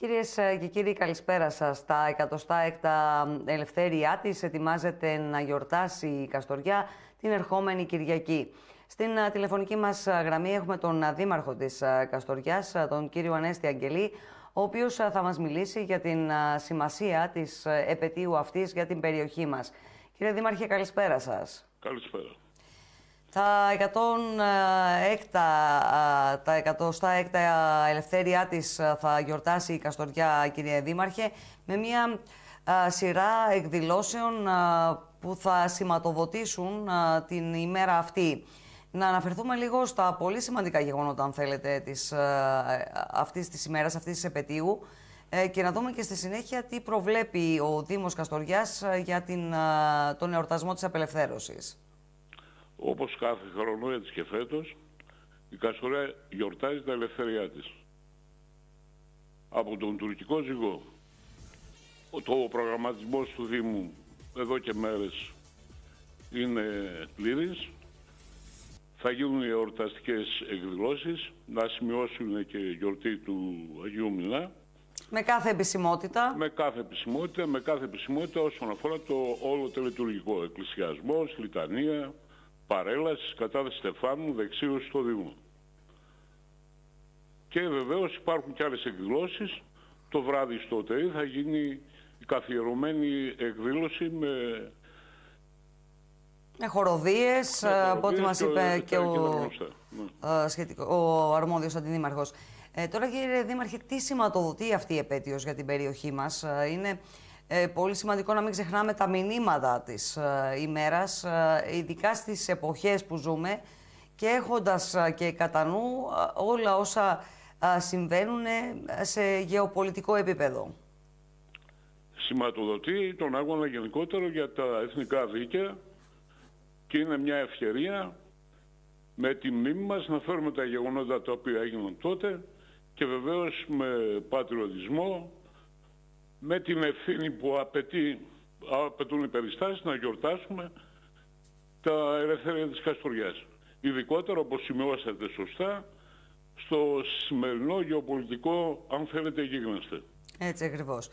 Κυρίες και κύριοι, καλησπέρα σας. Τα 106 ελευθέρια της ετοιμάζεται να γιορτάσει η Καστοριά την ερχόμενη Κυριακή. Στην τηλεφωνική μας γραμμή έχουμε τον Δήμαρχο της Καστοριάς, τον κύριο Ανέστη Αγγελή, ο οποίος θα μας μιλήσει για την σημασία της επαιτίου αυτής για την περιοχή μας. Κύριε Δήμαρχε, καλησπέρα σας. Καλησπέρα. Τα 106, τα 106 ελευθέρια της θα γιορτάσει η Καστοριά, κύριε Δήμαρχε, με μια σειρά εκδηλώσεων που θα σηματοδοτήσουν την ημέρα αυτή. Να αναφερθούμε λίγο στα πολύ σημαντικά γεγονότα, αν θέλετε, της, αυτής της ημέρας, αυτής της επαιτίου ε, και να δούμε και στη συνέχεια τι προβλέπει ο Δήμος Καστοριάς για την, τον εορτασμό της απελευθέρωσης. Όπως κάθε χρόνο έτσι και φέτος, η Καστοριά γιορτάζει τα ελευθεριά της. Από τον τουρκικό ζυγό. Το προγραμματισμός του Δήμου εδώ και μέρες είναι πλήρης. Θα γίνουν οι εορταστικές εκδηλώσεις, να σημειώσουν και γιορτή του Αγίου Μινά. Με κάθε επισημότητα. Με κάθε επισημότητα, με κάθε επισημότητα όσον αφορά το όλο το λειτουργικό. Εκκλησιασμό, λιτανία, παρέλαση, κατάδεση Στεφάνου, δεξίωση στο Δήμο. Και βεβαίως υπάρχουν και άλλες εκδηλώσεις. Το βράδυ στο ΟΤΕΗ θα γίνει η καθιερωμένη εκδήλωση με... Με χοροδίες, από ό,τι μας είπε και ο, ναι. σχετικό, ο αρμόδιος αντιδήμαρχος. Ε, τώρα κύριε Δήμαρχε, τι σηματοδοτεί αυτή η επέτειος για την περιοχή μας; Είναι ε, πολύ σημαντικό να μην ξεχνάμε τα μηνύματα της ε, ημέρας, ε, ειδικά στις εποχές που ζούμε και έχοντας ε, και κατά νου όλα όσα συμβαίνουν σε γεωπολιτικό επίπεδο. Σηματοδοτεί τον άγωνα γενικότερο για τα εθνικά δίκαια και είναι μια ευκαιρία με τη μνήμη μας να φέρουμε τα γεγονότα τα οποία έγιναν τότε και βεβαίως με πατριωτισμό, με την ευθύνη που απαιτεί, απαιτούν οι περιστάσεις να γιορτάσουμε τα ελευθερία της Καστοριάς. Ειδικότερα, όπως σημειώσατε σωστά, στο σημερινό γεωπολιτικό, αν θέλετε, γίγνεσθε. Έτσι ακριβώς.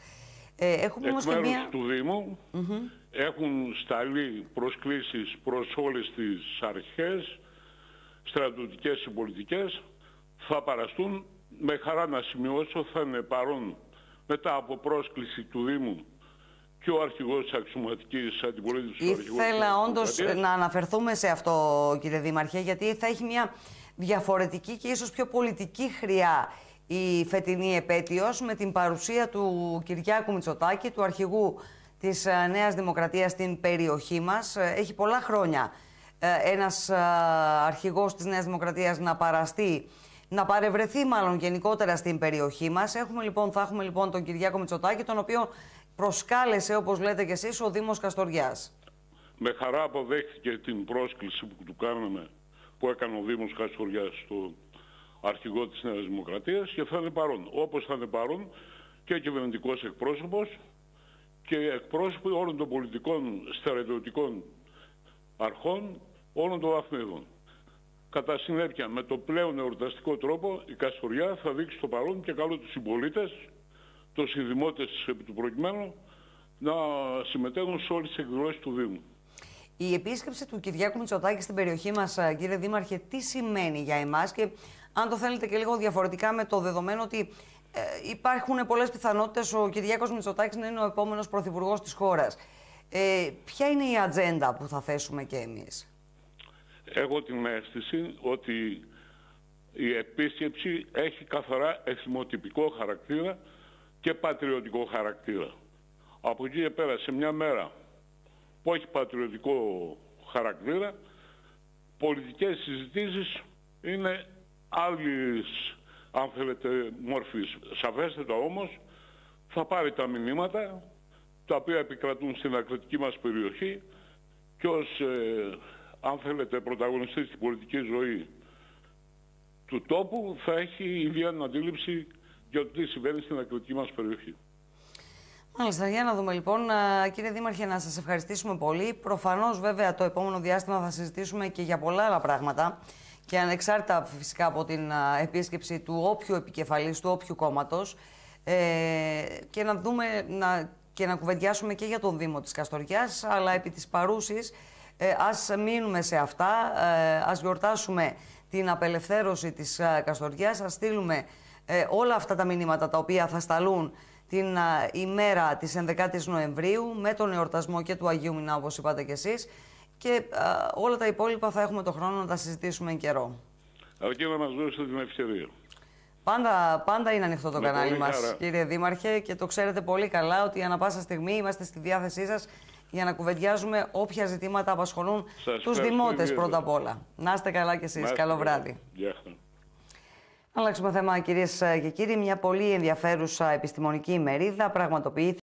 Ε, έχουμε Εκ μέρους μια... του Δήμου έχουν σταλεί προσκλήσεις προς όλες τις αρχές, στρατιωτικές και πολιτικές, θα παραστούν. Με χαρά να σημειώσω θα είναι παρόν μετά από πρόσκληση του Δήμου και ο αρχηγός της αξιωματικής αντιπολίτευσης. Ήθελα όντως να αναφερθούμε σε αυτό κύριε Δήμαρχε γιατί θα έχει μια διαφορετική και ίσως πιο πολιτική χρειά η φετινή επέτειος με την παρουσία του Κυριάκου Μητσοτάκη, του αρχηγού της ε, Νέας Δημοκρατίας στην περιοχή μας. Ε, έχει πολλά χρόνια ε, ένας αρχηγός της Νέας Δημοκρατίας να παραστεί να παρευρεθεί μάλλον γενικότερα στην περιοχή μας. Έχουμε λοιπόν, θα έχουμε λοιπόν τον Κυριάκο Μητσοτάκη, τον οποίο προσκάλεσε, όπως λέτε και εσείς, ο Δήμος Καστοριάς. Με χαρά αποδέχθηκε την πρόσκληση που του κάναμε, που έκανε ο Δήμος Καστοριάς στο αρχηγό της Νέας Δημοκρατίας και θα είναι παρόν. Όπως θα είναι παρόν και κυβερνητικός εκπρόσωπος και εκπρόσωποι όλων των πολιτικών στρατιωτικών αρχών όλων των βαθμίδων. Κατά συνέπεια, με το πλέον εορταστικό τρόπο, η Καστοριά θα δείξει το παρόν και καλό τους συμπολίτες, τους συνδημότες επί του προκειμένου, να συμμετέχουν σε όλες τις εκδηλώσεις του Δήμου. Η επίσκεψη του Κυριάκου Μητσοτάκη στην περιοχή μας, ε, κύριε Δήμαρχε, τι σημαίνει για εμάς και αν το θέλετε και λίγο διαφορετικά με το δεδομένο ότι ε, υπάρχουν πολλές πιθανότητες ο Κυριάκος Μητσοτάκης να είναι ο επόμενος πρωθυπουργός της χώρας. Ε, ποια είναι η ατζέντα που θα θέσουμε και εμείς; Έχω την αίσθηση ότι η επίσκεψη έχει καθαρά εθιμοτυπικό χαρακτήρα και πατριωτικό χαρακτήρα. Από εκεί και πέρα σε μια μέρα που έχει πατριωτικό χαρακτήρα, πολιτικές συζητήσεις είναι άλλης, αν θέλετε, μόρφης. Σαφέστατα όμως θα πάρει τα μηνύματα τα οποία επικρατούν στην ακριτική μας περιοχή και ως ε, αν θέλετε, πρωταγωνιστής στην πολιτική ζωή του τόπου, θα έχει ίδια αντίληψη για το τι συμβαίνει στην ακριτική μας περιοχή. Μάλιστα, για να δούμε λοιπόν. Κύριε Δήμαρχε, να σας ευχαριστήσουμε πολύ. Προφανώς, βέβαια, το επόμενο διάστημα θα συζητήσουμε και για πολλά άλλα πράγματα και ανεξάρτητα φυσικά από την επίσκεψη του όποιου επικεφαλής, του όποιου κόμματος. και να δούμε να, και να κουβεντιάσουμε και για τον Δήμο της Καστοριάς, αλλά επί της παρούσης ε, ας μείνουμε σε αυτά, ε, ας γιορτάσουμε την απελευθέρωση της ε, Καστοριάς, ας στείλουμε ε, όλα αυτά τα μηνύματα τα οποία θα σταλούν την ημέρα της 11ης Νοεμβρίου με τον εορτασμό και του Αγίου Μηνά όπως είπατε και εσείς και όλα τα υπόλοιπα θα έχουμε το χρόνο να τα συζητήσουμε εν καιρό. Αρκεί να μας δώσετε την ευκαιρία. Πάντα, πάντα είναι ανοιχτό το κανάλι μας, κύριε Δήμαρχε, και το ξέρετε πολύ καλά ότι ανα πάσα στιγμή είμαστε στη διάθεσή σας για να κουβεντιάζουμε όποια ζητήματα απασχολούν τους δημότες πρώτα απ' όλα. Να είστε καλά κι εσείς. Καλό βράδυ. Γεια Αλλάξουμε θέμα, κυρίες και κύριοι. Μια πολύ ενδιαφέρουσα επιστημονική ημερίδα πραγματοποιήθηκε.